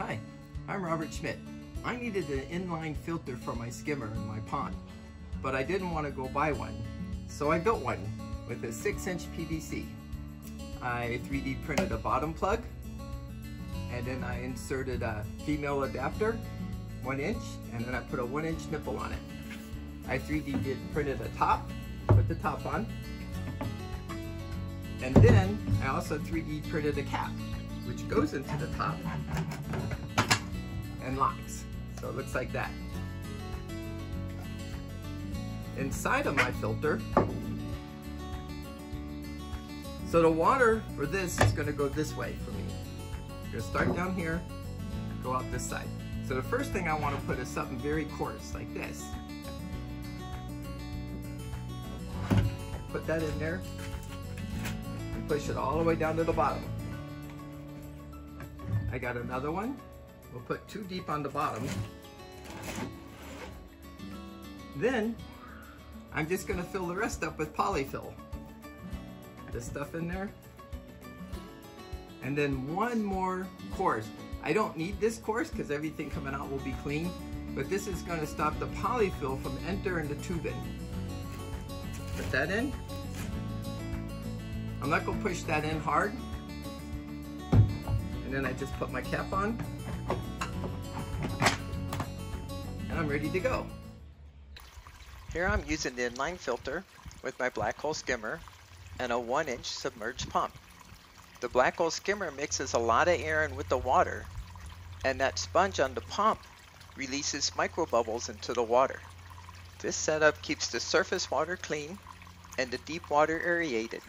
Hi, I'm Robert Schmidt. I needed an inline filter for my skimmer in my pond, but I didn't want to go buy one, so I built one with a 6 inch PVC. I 3D printed a bottom plug, and then I inserted a female adapter, 1 inch, and then I put a 1 inch nipple on it. I 3D did printed a top, put the top on, and then I also 3D printed a cap, which goes into the top and locks. So it looks like that. Inside of my filter, so the water for this is gonna go this way for me. I'm gonna start down here, go out this side. So the first thing I wanna put is something very coarse, like this. Put that in there, and push it all the way down to the bottom. I got another one. We'll put two deep on the bottom. Then, I'm just gonna fill the rest up with polyfill. This stuff in there. And then one more coarse. I don't need this coarse because everything coming out will be clean, but this is gonna stop the polyfill from entering the tubing. Put that in. I'm not gonna push that in hard. And then I just put my cap on. And I'm ready to go. Here I'm using the inline filter with my black hole skimmer and a 1 inch submerged pump. The black hole skimmer mixes a lot of air in with the water and that sponge on the pump releases micro bubbles into the water. This setup keeps the surface water clean and the deep water aerated